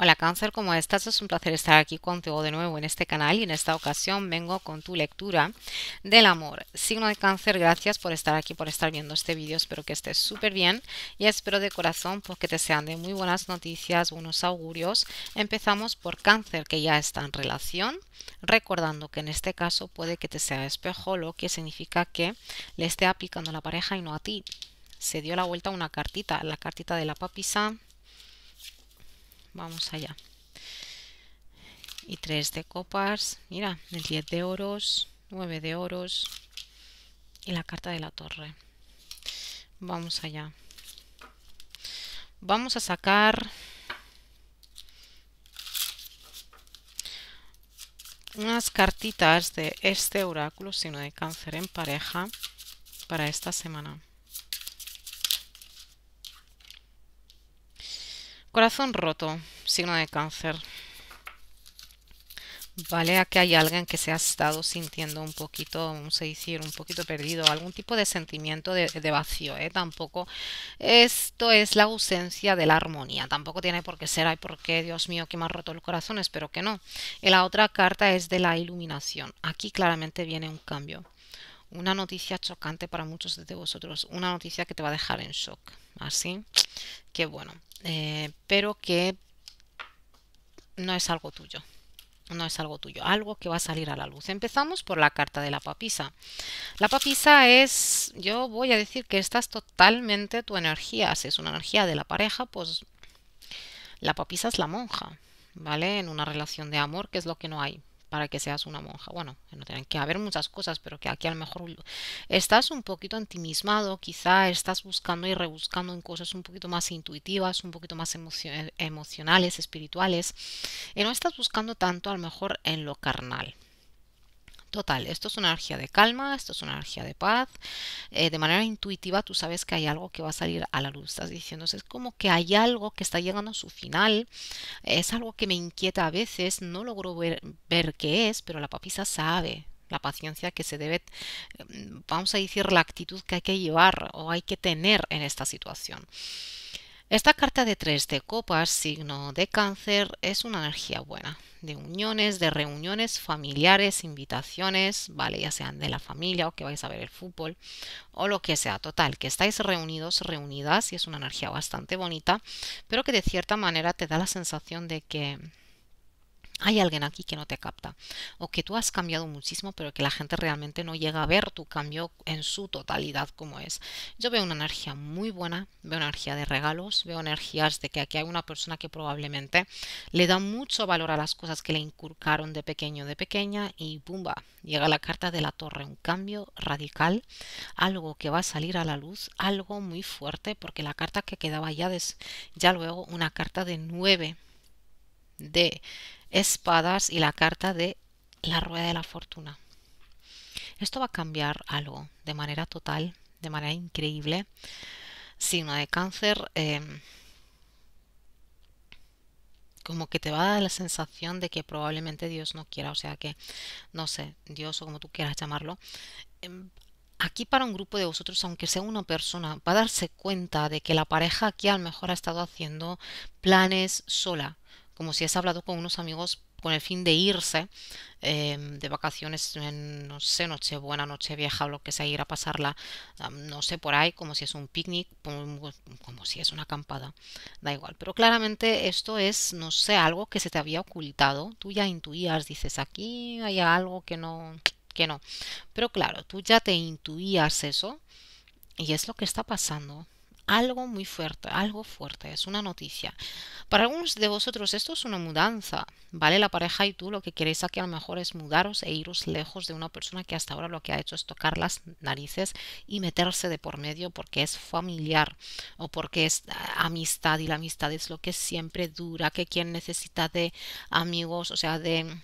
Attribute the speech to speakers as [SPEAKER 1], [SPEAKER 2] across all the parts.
[SPEAKER 1] Hola cáncer, ¿cómo estás? Es un placer estar aquí contigo de nuevo en este canal y en esta ocasión vengo con tu lectura del amor. Signo de cáncer, gracias por estar aquí, por estar viendo este vídeo, espero que estés súper bien y espero de corazón pues, que te sean de muy buenas noticias, buenos augurios. Empezamos por cáncer que ya está en relación, recordando que en este caso puede que te sea espejo, lo que significa que le esté aplicando a la pareja y no a ti. Se dio la vuelta una cartita, la cartita de la papisa Vamos allá. Y 3 de copas. Mira, el 10 de oros, 9 de oros y la carta de la torre. Vamos allá. Vamos a sacar unas cartitas de este oráculo, sino de cáncer en pareja, para esta semana. Corazón roto, signo de cáncer. Vale, aquí hay alguien que se ha estado sintiendo un poquito, vamos a decir, un poquito perdido, algún tipo de sentimiento de, vacío, ¿eh? Tampoco, esto es la ausencia de la armonía, tampoco tiene por qué ser, ay, porque Dios mío, que me ha roto el corazón, espero que no. Y la otra carta es de la iluminación, aquí claramente viene un cambio, una noticia chocante para muchos de vosotros, una noticia que te va a dejar en shock, así que bueno, eh, pero que no es algo tuyo. No es algo tuyo, algo que va a salir a la luz. Empezamos por la carta de la papisa. La papisa es, yo voy a decir que esta es totalmente tu energía. Si es una energía de la pareja, pues la papisa es la monja, ¿vale? En una relación de amor, que es lo que no hay para que seas una monja. Bueno, no tienen que haber muchas cosas, pero que aquí a lo mejor estás un poquito antimismado, quizá estás buscando y rebuscando en cosas un poquito más intuitivas, un poquito más emocionales, espirituales, y no estás buscando tanto a lo mejor en lo carnal. Total, esto es una energía de calma, esto es una energía de paz. Eh, de manera intuitiva tú sabes que hay algo que va a salir a la luz. Estás diciendo, es como que hay algo que está llegando a su final. Es algo que me inquieta a veces, no logro ver, qué es, pero la papisa sabe la paciencia que se debe, mm, vamos a decir, la actitud que hay que llevar o hay que tener en esta situación. Esta carta de tres de copas, signo de cáncer, es una energía buena, de uniones, de reuniones familiares, invitaciones, vale, ya sean de la familia o que vais a ver el fútbol o lo que sea, total, que estáis reunidos, reunidas y es una energía bastante bonita, pero que de cierta manera te da la sensación de que hay alguien aquí que no te capta o que tú has cambiado muchísimo pero que la gente realmente no llega a ver tu cambio en su totalidad como es. Yo veo una energía muy buena, veo energía de regalos, veo energías de que aquí hay una persona que probablemente le da mucho valor a las cosas que le inculcaron de pequeño, de pequeña y ¡pumba! Llega la carta de la torre, un cambio radical, algo que va a salir a la luz, algo muy fuerte porque la carta que quedaba ya, ya luego una carta de nueve de espadas y la carta de la rueda de la fortuna. Esto va a cambiar algo de manera total, de manera increíble. Signo de cáncer, em, como que te va a dar la sensación de que probablemente Dios no quiera, o sea que, no sé, Dios o como tú quieras llamarlo, em, aquí para un grupo de vosotros, aunque sea una persona, va a darse cuenta de que la pareja aquí a lo mejor ha estado haciendo planes sola, como si has hablado con unos amigos con el fin de irse em, de vacaciones en, no sé, Nochebuena, Nochevieja o lo que sea, ir a pasarla, no sé, por ahí, como si es un picnic, como si es una acampada, da igual. Pero claramente esto es, no sé, algo que se te había ocultado, tú ya intuías, dices, aquí hay algo que no, que no. Pero claro, tú ya te intuías eso y es lo que está pasando algo muy fuerte, algo fuerte, es una noticia. Para algunos de vosotros esto es una mudanza, ¿vale? La pareja y tú lo que queréis aquí a lo mejor es mudaros e iros lejos de una persona que hasta ahora lo que ha hecho es tocar las narices y meterse de por medio porque es familiar o porque es amistad y la amistad es lo que siempre dura, que quien necesita de amigos, o sea, de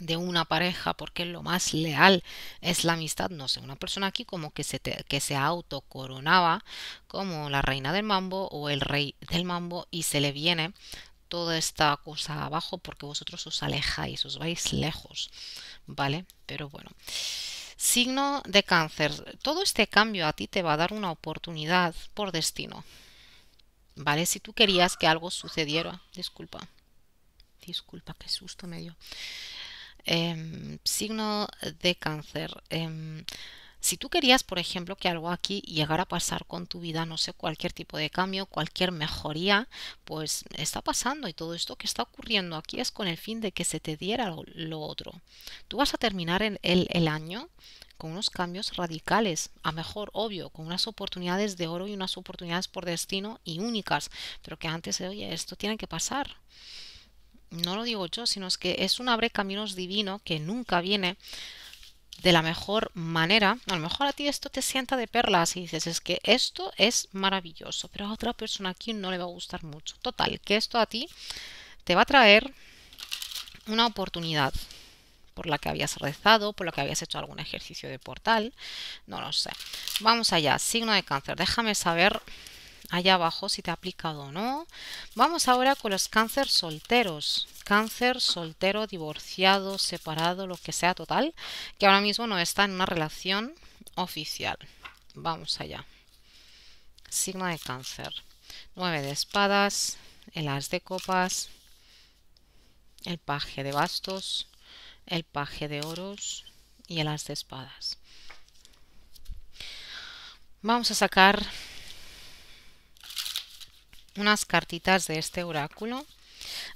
[SPEAKER 1] de una pareja porque lo más leal es la amistad no sé una persona aquí como que se que se autocoronaba como la reina del mambo o el rey del mambo y se le viene toda esta cosa abajo porque vosotros os alejáis os vais lejos vale pero bueno signo de cáncer todo este cambio a ti te va a dar una oportunidad por destino ¿vale? Si tú querías que algo sucediera, disculpa, disculpa, qué susto me dio. Em, signo de cáncer. Em, si tú querías, por ejemplo, que algo aquí llegara a pasar con tu vida, no sé, cualquier tipo de cambio, cualquier mejoría, pues está pasando y todo esto que está ocurriendo aquí es con el fin de que se te diera lo, otro. Tú vas a terminar el, el año con unos cambios radicales, a mejor, obvio, con unas oportunidades de oro y unas oportunidades por destino y únicas, pero que antes, oye, esto tiene que pasar. No lo digo yo, sino es que es un abre caminos divino que nunca viene de la mejor manera. A lo mejor a ti esto te sienta de perlas y dices, es que esto es maravilloso, pero a otra persona aquí no le va a gustar mucho. Total, que esto a ti te va a traer una oportunidad por la que habías rezado, por la que habías hecho algún ejercicio de portal, no lo sé. Vamos allá, signo de cáncer, déjame saber allá abajo si te ha aplicado o no. Vamos ahora con los cáncer solteros. Cáncer soltero, divorciado, separado, lo que sea total, que ahora mismo no está en una relación oficial. Vamos allá. Signo de cáncer. Nueve de espadas, el as de copas, el paje de bastos, el paje de oros y el as de espadas. Vamos a sacar unas cartitas de este oráculo.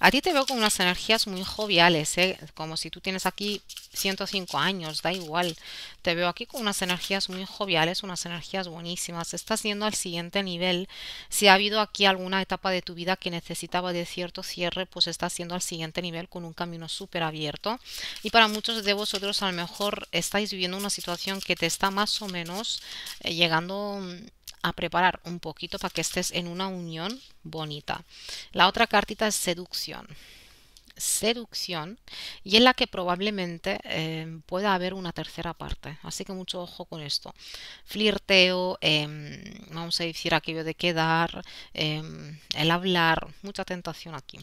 [SPEAKER 1] A ti te veo con unas energías muy joviales, ¿eh? como si tú tienes aquí 105 años, da igual. Te veo aquí con unas energías muy joviales, unas energías buenísimas. Estás yendo al siguiente nivel. Si ha habido aquí alguna etapa de tu vida que necesitaba de cierto cierre, pues estás yendo al siguiente nivel con un camino súper abierto. Y para muchos de vosotros a lo mejor estáis viviendo una situación que te está más o menos eh, llegando a preparar un poquito para que estés en una unión bonita. La otra cartita es seducción. Seducción y en la que probablemente eh, pueda haber una tercera parte. Así que mucho ojo con esto. Flirteo, em, vamos a decir aquello de quedar, em, el hablar, mucha tentación aquí.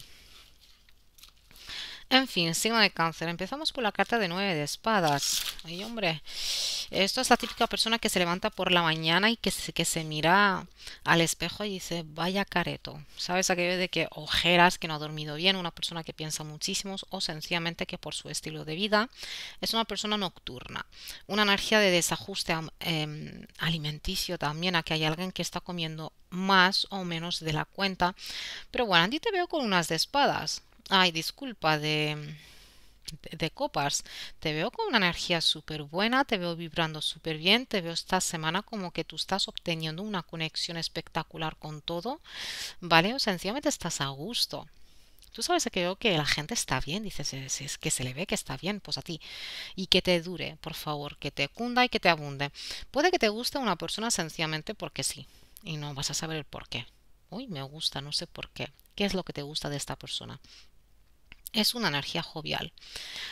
[SPEAKER 1] En fin, signo de cáncer. Empezamos por la carta de nueve de espadas. Ay, hombre. Esto es la típica persona que se levanta por la mañana y que se, mira al espejo y dice, vaya careto. ¿Sabes aquello de que ojeras, que no ha dormido bien? Una persona que piensa muchísimo o sencillamente que por su estilo de vida es una persona nocturna. Una energía de desajuste em, alimenticio también, a que hay alguien que está comiendo más o menos de la cuenta. Pero bueno, a ti te veo con unas de espadas. Ay, disculpa, de, de, copas. Te veo con una energía súper buena, te veo vibrando súper bien, te veo esta semana como que tú estás obteniendo una conexión espectacular con todo, ¿vale? O sencillamente estás a gusto. Tú sabes que veo que la gente está bien, dices, es, que se le ve que está bien, pues a ti. Y que te dure, por favor, que te cunda y que te abunde. Puede que te guste una persona sencillamente porque sí, y no vas a saber el por qué. Uy, me gusta, no sé por qué. ¿Qué es lo que te gusta de esta persona? Es una energía jovial.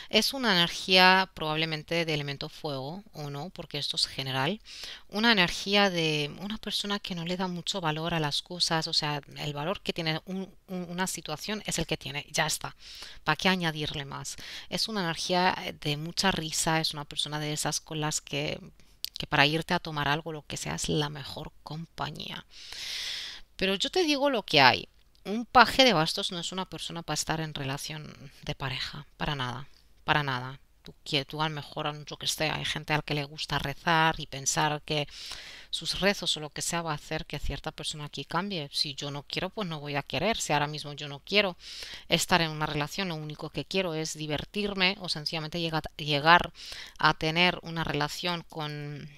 [SPEAKER 1] Es una energía probablemente de elemento fuego o no, porque esto es general. Una energía de una persona que no le da mucho valor a las cosas, o sea, el valor que tiene una situación es el que tiene, ya está. ¿Para qué añadirle más? Es una energía de mucha risa, es una persona de esas con las que, que para irte a tomar algo, lo que sea, es la mejor compañía. Pero yo te digo lo que hay un paje de bastos no es una persona para estar en relación de pareja, para nada, para nada. Tú, tú a lo mejor, yo que sé, hay gente al que le gusta rezar y pensar que sus rezos o lo que sea va a hacer que cierta persona aquí cambie. Si yo no quiero, pues no voy a querer. Si ahora mismo yo no quiero estar en una relación, lo único que quiero es divertirme o sencillamente llegar a tener una relación con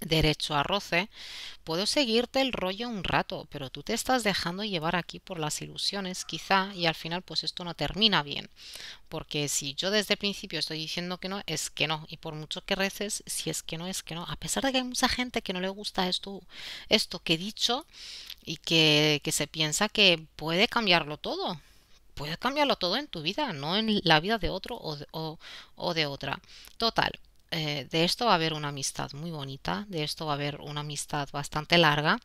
[SPEAKER 1] derecho a roce, puedo seguirte el rollo un rato, pero tú te estás dejando llevar aquí por las ilusiones, quizá, y al final pues esto no termina bien. Porque si yo desde el principio estoy diciendo que no, es que no, y por mucho que reces, si es que no, es que no. A pesar de que hay mucha gente que no le gusta esto, esto que he dicho, y que, que se piensa que puede cambiarlo todo, puede cambiarlo todo en tu vida, no en la vida de otro o o, o de otra. Total, eh, de esto va a haber una amistad muy bonita, de esto va a haber una amistad bastante larga.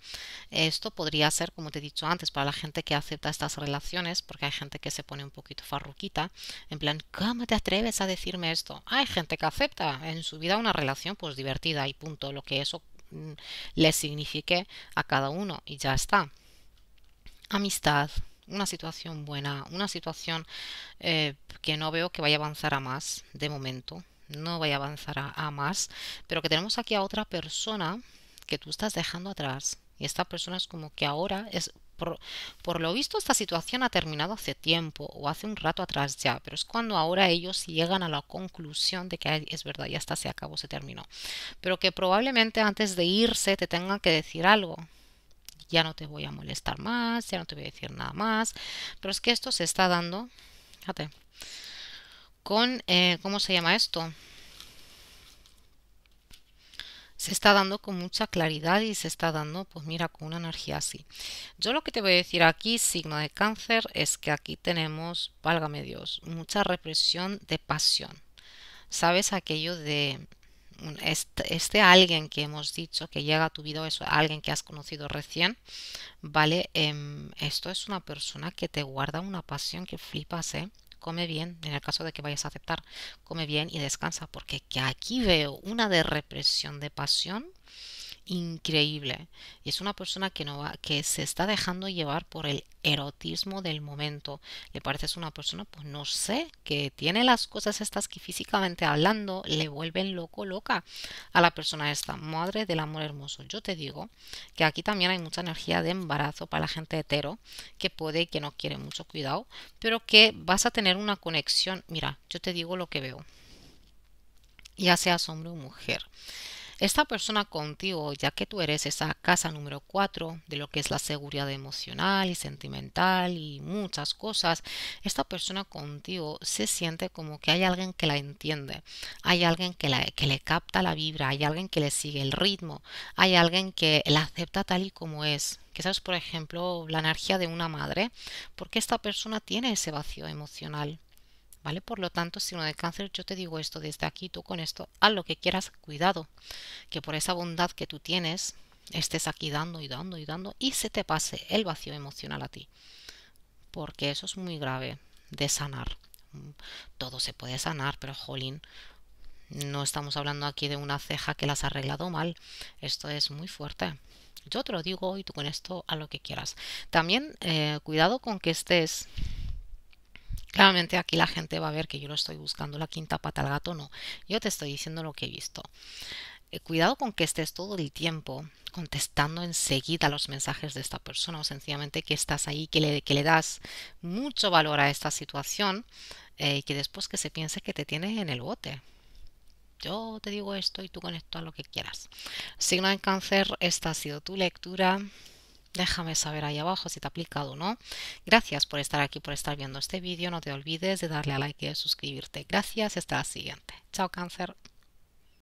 [SPEAKER 1] Esto podría ser, como te he dicho antes, para la gente que acepta estas relaciones, porque hay gente que se pone un poquito farruquita, en plan, ¿cómo te atreves a decirme esto? Hay gente que acepta en su vida una relación pues divertida y punto, lo que eso mm, le signifique a cada uno y ya está. amistad, una situación buena, una situación eh, que no veo que vaya a avanzar a más de momento, no vaya a avanzar a, más, pero que tenemos aquí a otra persona que tú estás dejando atrás. Y esta persona es como que ahora es por, por, lo visto esta situación ha terminado hace tiempo o hace un rato atrás ya, pero es cuando ahora ellos llegan a la conclusión de que es verdad, ya está, se acabó, se terminó. Pero que probablemente antes de irse te tengan que decir algo, ya no te voy a molestar más, ya no te voy a decir nada más. Pero es que esto se está dando, fíjate, con, eh, ¿cómo se llama esto? se está dando con mucha claridad y se está dando, pues mira, con una energía así. Yo lo que te voy a decir aquí, signo de cáncer, es que aquí tenemos, válgame Dios, mucha represión de pasión. ¿Sabes aquello de este, alguien que hemos dicho que llega a tu vida, eso, alguien que has conocido recién, ¿vale? Em, esto es una persona que te guarda una pasión que flipas, ¿eh? Come bien, en el caso de que vayas a aceptar, come bien y descansa, porque que aquí veo una de represión de pasión increíble. Y es una persona que, no va, que se está dejando llevar por el erotismo del momento. Le pareces una persona, pues no sé, que tiene las cosas estas que físicamente hablando le vuelven loco, loca a la persona esta. Madre del amor hermoso. Yo te digo que aquí también hay mucha energía de embarazo para la gente hetero que puede que no quiere mucho cuidado, pero que vas a tener una conexión. Mira, yo te digo lo que veo. Ya seas hombre o mujer esta persona contigo, ya que tú eres esa casa número 4 de lo que es la seguridad emocional y sentimental y muchas cosas, esta persona contigo se siente como que hay alguien que la entiende, hay alguien que, que le capta la vibra, hay alguien que le sigue el ritmo, hay alguien que la acepta tal y como es. Sabes, por ejemplo, la energía de una madre, porque esta persona tiene ese vacío emocional. ¿Vale? Por lo tanto, si uno de cáncer, yo te digo esto desde aquí, tú con esto, haz lo que quieras, cuidado, que por esa bondad que tú tienes, estés aquí dando y dando y dando y se te pase el vacío emocional a ti. Porque eso es muy grave de sanar. Todo se puede sanar, pero jolín, no estamos hablando aquí de una ceja que la has arreglado mal. Esto es muy fuerte. Yo te lo digo y tú con esto haz lo que quieras. También eh, cuidado con que estés Claramente aquí la gente va a ver que yo lo estoy buscando la quinta pata al gato, no. Yo te estoy diciendo lo que he visto. Eh, cuidado con que estés todo el tiempo contestando enseguida los mensajes de esta persona o sencillamente que estás ahí, que le, das mucho valor a esta situación eh, y que después que se piense que te tienes en el bote. Yo te digo esto y tú con a lo que quieras. Signo de cáncer, esta ha sido tu lectura. Déjame saber ahí abajo si te ha aplicado o no. Gracias por estar aquí, por estar viendo este vídeo. No te olvides de darle a like y de suscribirte. Gracias. Hasta la siguiente. Chao cáncer.